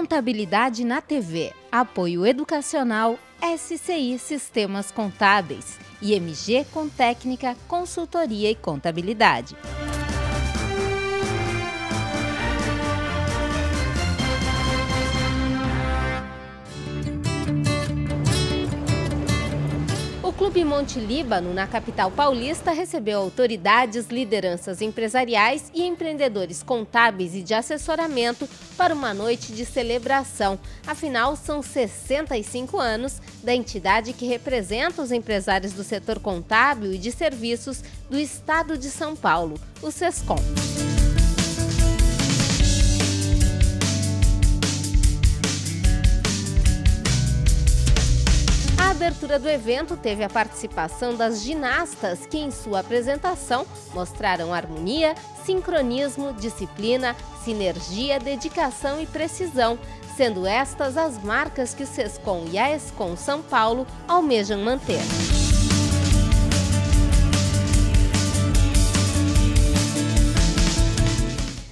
Contabilidade na TV. Apoio educacional SCI Sistemas Contábeis. IMG com técnica, consultoria e contabilidade. Clube Monte Líbano, na capital paulista, recebeu autoridades, lideranças empresariais e empreendedores contábeis e de assessoramento para uma noite de celebração. Afinal, são 65 anos da entidade que representa os empresários do setor contábil e de serviços do estado de São Paulo, o SESCOM. Abertura do evento teve a participação das ginastas, que em sua apresentação mostraram harmonia, sincronismo, disciplina, sinergia, dedicação e precisão, sendo estas as marcas que SESCOM e a ESCOM São Paulo almejam manter.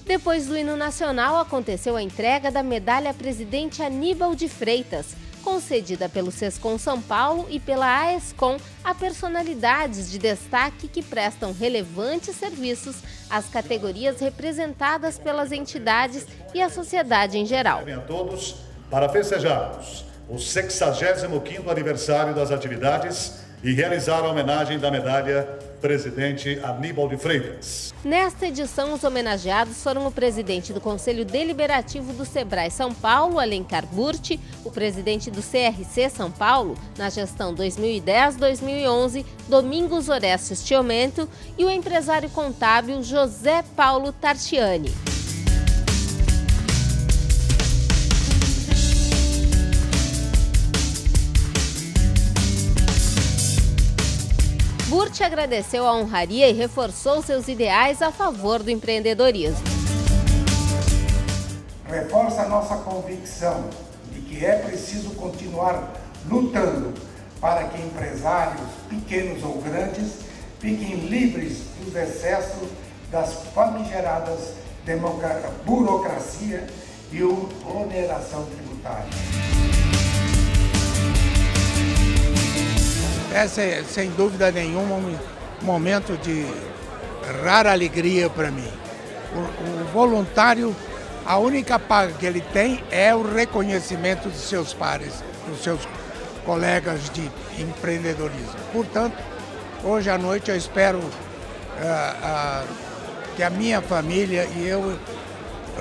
Depois do hino nacional, aconteceu a entrega da medalha Presidente Aníbal de Freitas, concedida pelo Sescom São Paulo e pela AESCOM a personalidades de destaque que prestam relevantes serviços às categorias representadas pelas entidades e à sociedade em geral. A todos para festejarmos o 65º aniversário das atividades e realizar a homenagem da medalha presidente Aníbal de Freitas. Nesta edição, os homenageados foram o presidente do Conselho Deliberativo do Sebrae São Paulo, Alencar Burti, o presidente do CRC São Paulo, na gestão 2010-2011, Domingos Orestes Tiomento, e o empresário contábil José Paulo Tartiani. Burti agradeceu a honraria e reforçou seus ideais a favor do empreendedorismo. Reforça a nossa convicção de que é preciso continuar lutando para que empresários, pequenos ou grandes, fiquem livres dos excessos das famigeradas burocracia e oneração tributária. Essa é, sem dúvida nenhuma, um momento de rara alegria para mim. O, o, voluntário, a única paga que ele tem é o reconhecimento de seus pares, dos seus colegas de empreendedorismo. Portanto, hoje à noite eu espero uh, uh, que a minha família e eu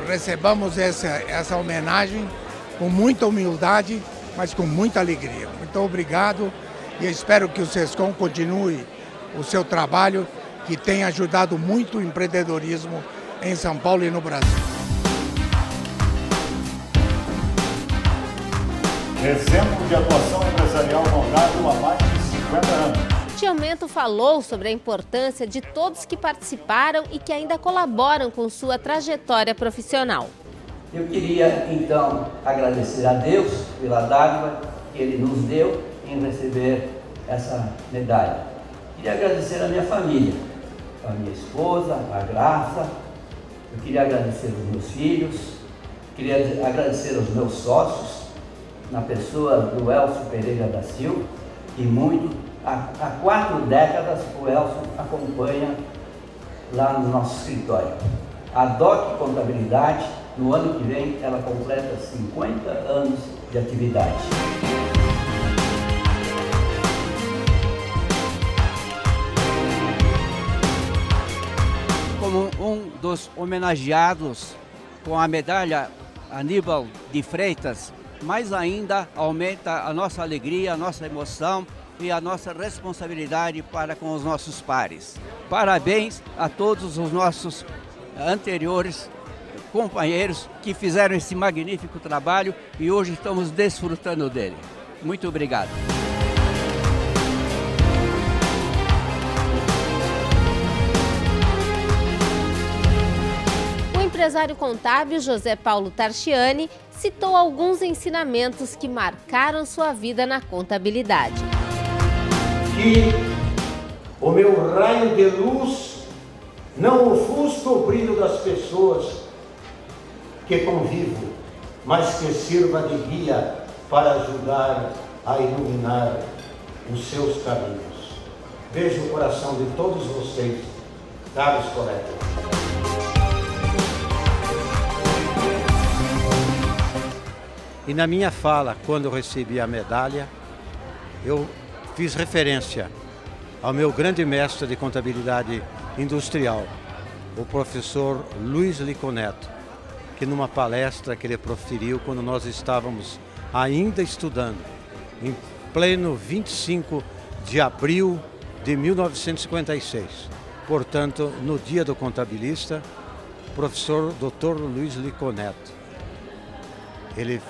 recebamos essa, essa homenagem com muita humildade, mas com muita alegria. Muito obrigado e espero que o SESCOM continue o seu trabalho que tem ajudado muito o empreendedorismo em São Paulo e no Brasil. Exemplo de atuação empresarial contábil há mais de 50 anos. Tiamento falou sobre a importância de todos que participaram e que ainda colaboram com sua trajetória profissional. Eu queria então agradecer a Deus pela dádiva que Ele nos deu em receber essa medalha. Queria agradecer a minha família, a minha esposa, a Graça, eu queria agradecer os meus filhos, queria agradecer aos meus sócios, na pessoa do Elcio Pereira da Silva, e muito, há, há quatro décadas o Elcio acompanha lá no nosso escritório. A DOC Contabilidade, no ano que vem, ela completa 50 anos de atividade. Dos homenageados com a medalha Aníbal de Freitas, mais ainda aumenta a nossa alegria, a nossa emoção e a nossa responsabilidade para com os nossos pares. Parabéns a todos os nossos anteriores companheiros que fizeram esse magnífico trabalho e hoje estamos desfrutando dele. Muito obrigado. Empresário contábil José Paulo Tarchiani citou alguns ensinamentos que marcaram sua vida na contabilidade. Que o meu raio de luz não ofusca o brilho das pessoas que convivo, mas que sirva de guia para ajudar a iluminar os seus caminhos. Vejo o coração de todos vocês, caros colegas. E na minha fala, quando eu recebi a medalha, eu fiz referência ao meu grande mestre de contabilidade industrial, o professor Luiz Liconeto, que numa palestra que ele proferiu quando nós estávamos ainda estudando, em pleno 25 de abril de 1956. Portanto, no dia do contabilista, professor Dr. Luiz Liconeto, ele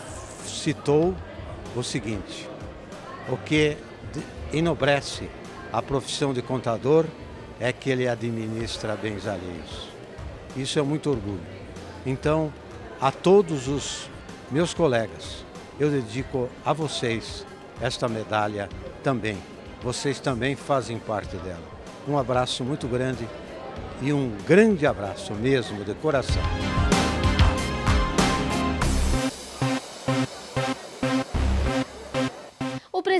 citou o seguinte: o que enobrece a profissão de contador é que ele administra bens alheios. Isso é muito orgulho. Então, a todos os meus colegas, eu dedico a vocês esta medalha também. Vocês também fazem parte dela. Um abraço muito grande e um grande abraço mesmo de coração.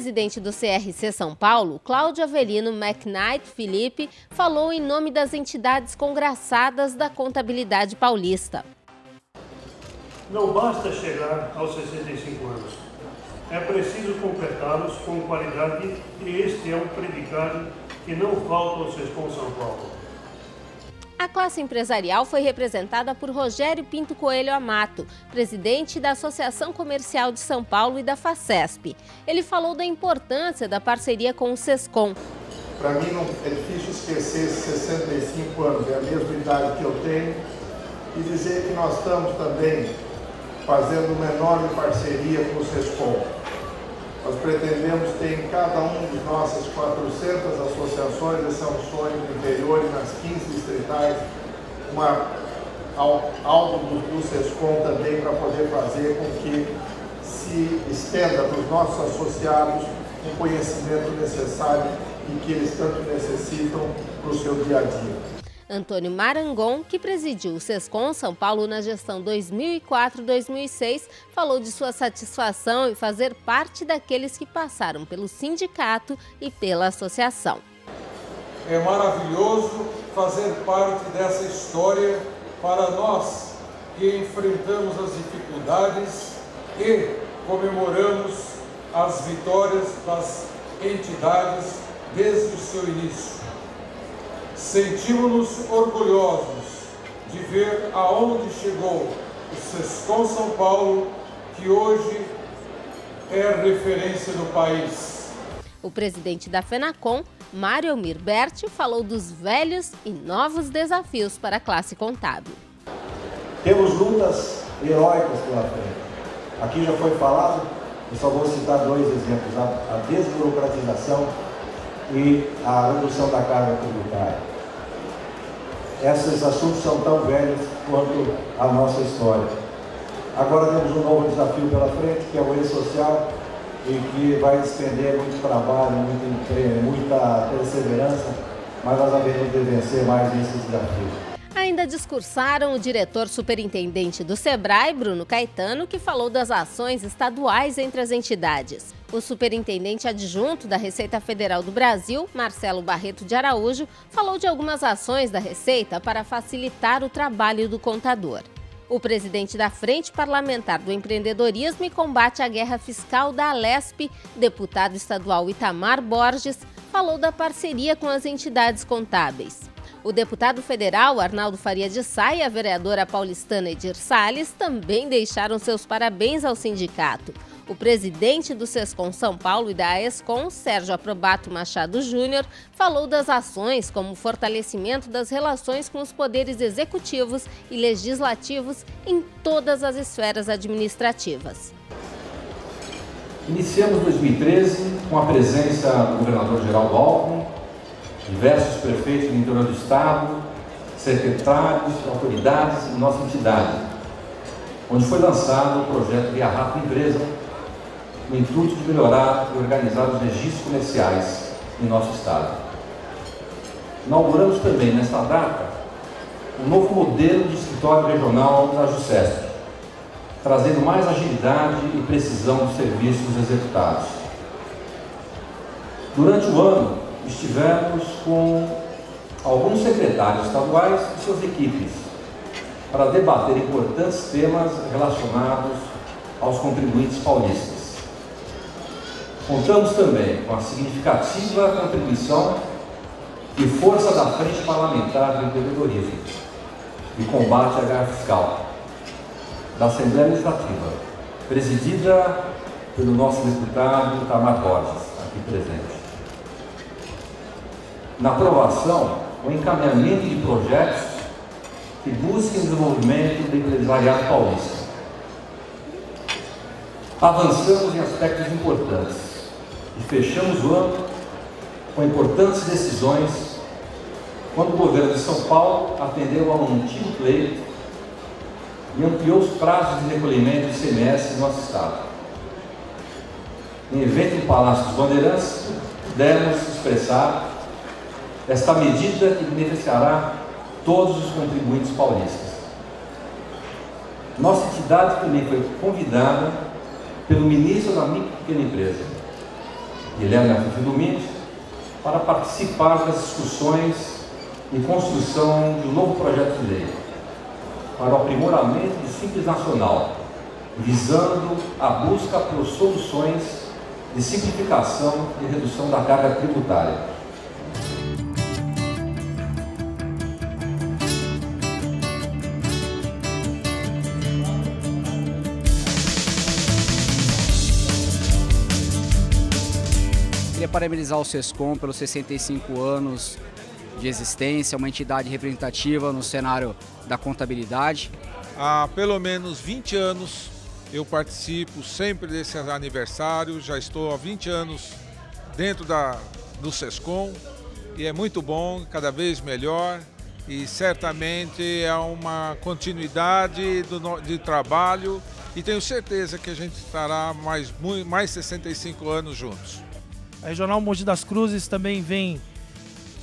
Presidente do CRC São Paulo, Cláudio Avelino McKnight Felipe, falou em nome das entidades congraçadas da contabilidade paulista. Não basta chegar aos 65 anos. É preciso completá-los com qualidade e este é um predicado que não falta ao Sescom São Paulo. A classe empresarial foi representada por Rogério Pinto Coelho Amato, presidente da Associação Comercial de São Paulo e da FACESP. Ele falou da importância da parceria com o SESCOM. Para mim não é difícil esquecer esses 65 anos, é a mesma idade que eu tenho, e dizer que nós estamos também fazendo uma enorme parceria com o SESCOM. Nós pretendemos ter em cada um de nossas 400 associações, esse é um sonho do interior e nas 15 distritais, uma, algo do, do SESCOM também para poder fazer com que se estenda para os nossos associados o conhecimento necessário e que eles tanto necessitam para o seu dia a dia. Antônio Marangon, que presidiu o SESCOM São Paulo na gestão 2004-2006, falou de sua satisfação em fazer parte daqueles que passaram pelo sindicato e pela associação. É maravilhoso fazer parte dessa história para nós que enfrentamos as dificuldades e comemoramos as vitórias das entidades desde o seu início. Sentimos-nos orgulhosos de ver aonde chegou o Sescom São Paulo, que hoje é referência no país. O presidente da FENACOM, Mário Elmir Berti, falou dos velhos e novos desafios para a classe contábil. Temos lutas heróicas pela frente. Aqui já foi falado, eu só vou citar dois exemplos: a, desburocratização e a redução da carga tributária. Esses assuntos são tão velhos quanto a nossa história. Agora temos um novo desafio pela frente, que é o e-social, e que vai despender muito trabalho, muito muita perseverança, mas nós havemos de vencer mais esse desafio. Ainda discursaram o diretor superintendente do SEBRAE, Bruno Caetano, que falou das ações estaduais entre as entidades. O superintendente adjunto da Receita Federal do Brasil, Marcelo Barreto de Araújo, falou de algumas ações da Receita para facilitar o trabalho do contador. O presidente da Frente Parlamentar do Empreendedorismo e Combate à Guerra Fiscal da Alesp, deputado estadual Itamar Borges, falou da parceria com as entidades contábeis. O deputado federal Arnaldo Faria de Sá e a vereadora paulistana Edir Salles também deixaram seus parabéns ao sindicato. O presidente do SESCOM São Paulo e da AESCOM, Sérgio Aprobato Machado Júnior, falou das ações como fortalecimento das relações com os poderes executivos e legislativos em todas as esferas administrativas. Iniciamos 2013 com a presença do governador Geraldo Alckmin, diversos prefeitos do interior do Estado, secretários, autoridades e nossa entidade, onde foi lançado o projeto Via Rápido Empresa, no intuito de melhorar e organizar os registros comerciais em nosso Estado. Inauguramos também, nesta data, um novo modelo de escritório regional da JUCESP, trazendo mais agilidade e precisão dos serviços executados. Durante o ano, estivemos com alguns secretários estaduais e suas equipes para debater importantes temas relacionados aos contribuintes paulistas. Contamos também com a significativa contribuição e força da Frente Parlamentar do Empreendedorismo e Combate à Guerra Fiscal da Assembleia Legislativa, presidida pelo nosso deputado Tamar Borges, aqui presente. Na aprovação, o encaminhamento de projetos que busquem desenvolvimento do empresariado paulista. Avançamos em aspectos importantes e fechamos o ano com importantes decisões quando o governo de São Paulo atendeu a um antigo pleito e ampliou os prazos de recolhimento de ICMS no nosso Estado. Em evento no Palácio dos Bandeirantes, pudemos expressar esta medida que beneficiará todos os contribuintes paulistas. Nossa entidade também foi convidada pelo ministro da micro e pequena empresa, Guilherme Afonso Domingos, para participar das discussões e construção de um novo projeto de lei para o aprimoramento do Simples Nacional, visando a busca por soluções de simplificação e redução da carga tributária. Queria parabenizar o SESCOM pelos 65 anos de existência, uma entidade representativa no cenário da contabilidade. Há pelo menos 20 anos eu participo sempre desse aniversário, já estou há 20 anos dentro da, do SESCOM e é muito bom, cada vez melhor e certamente é uma continuidade do, de trabalho e tenho certeza que a gente estará mais, mais 65 anos juntos. A Regional Mogi das Cruzes também vem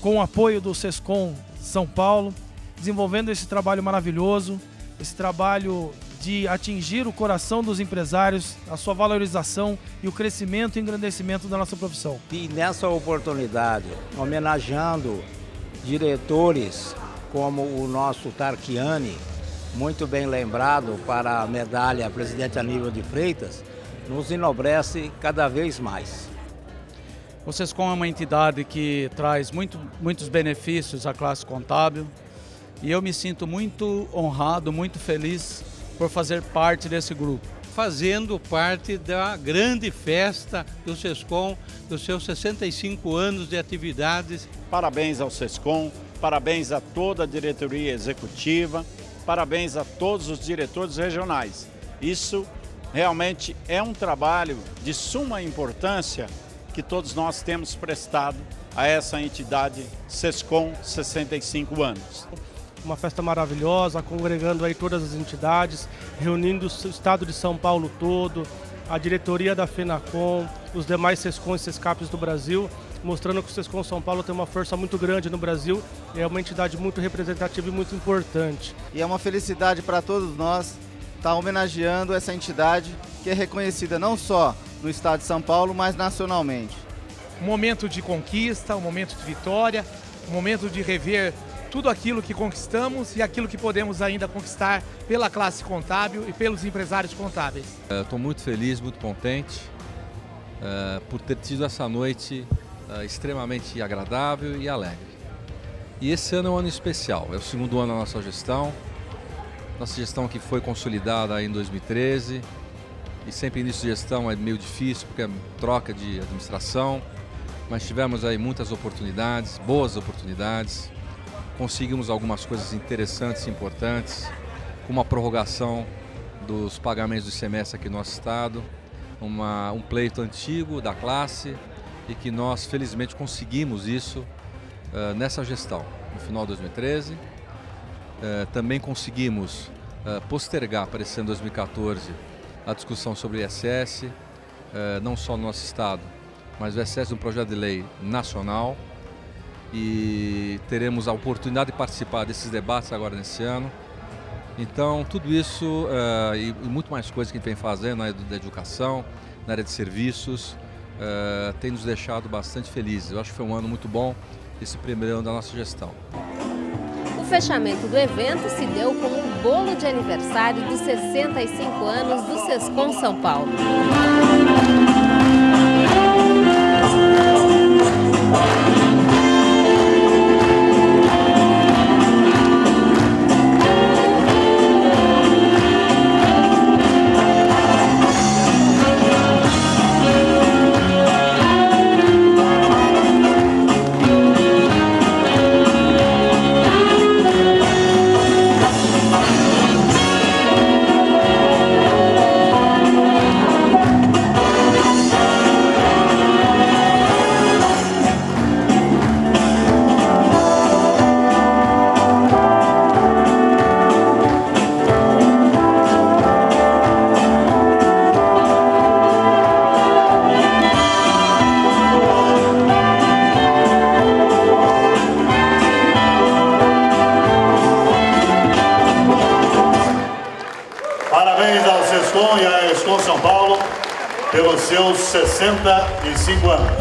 com o apoio do SESCOM São Paulo, desenvolvendo esse trabalho maravilhoso, esse trabalho de atingir o coração dos empresários, a sua valorização e o crescimento e engrandecimento da nossa profissão. E nessa oportunidade, homenageando diretores como o nosso Tarquiani, muito bem lembrado para a medalha Presidente Aníbal de Freitas, nos enobrece cada vez mais. O SESCOM é uma entidade que traz muito, muitos benefícios à classe contábil e eu me sinto muito honrado, muito feliz por fazer parte desse grupo. Fazendo parte da grande festa do SESCOM, dos seus 65 anos de atividades. Parabéns ao SESCOM, parabéns a toda a diretoria executiva, parabéns a todos os diretores regionais. Isso realmente é um trabalho de suma importância que todos nós temos prestado a essa entidade SESCOM 65 anos. Uma festa maravilhosa, congregando aí todas as entidades, reunindo o estado de São Paulo todo, a diretoria da FENACOM, os demais SESCOM e SESCAPs do Brasil, mostrando que o SESCOM São Paulo tem uma força muito grande no Brasil e é uma entidade muito representativa e muito importante. E é uma felicidade para todos nós estar homenageando essa entidade que é reconhecida não só no estado de São Paulo, mas nacionalmente. Um momento de conquista, um momento de vitória, um momento de rever tudo aquilo que conquistamos e aquilo que podemos ainda conquistar pela classe contábil e pelos empresários contábeis. Estou muito feliz, muito contente uh, por ter tido essa noite uh, extremamente agradável e alegre. E esse ano é um ano especial, é o segundo ano da nossa gestão. Nossa gestão que foi consolidada em 2013, e sempre início de gestão é meio difícil porque é troca de administração, mas tivemos aí muitas oportunidades, boas oportunidades, conseguimos algumas coisas interessantes e importantes, como a prorrogação dos pagamentos do semestre aqui no nosso estado, uma, um pleito antigo da classe e que nós felizmente conseguimos isso uh, nessa gestão, no final de 2013. Uh, também conseguimos uh, postergar esse ano 2014 a discussão sobre o ISS, eh, não só no nosso estado, mas o ISS é um projeto de lei nacional e teremos a oportunidade de participar desses debates agora nesse ano. Então, tudo isso eh, e muito mais coisas que a gente vem fazendo na área da educação, na área de serviços, eh, tem nos deixado bastante felizes. Eu acho que foi um ano muito bom, esse primeiro ano da nossa gestão. O fechamento do evento se deu com um bolo de aniversário dos 65 anos do SESCOM São Paulo. 65 anos.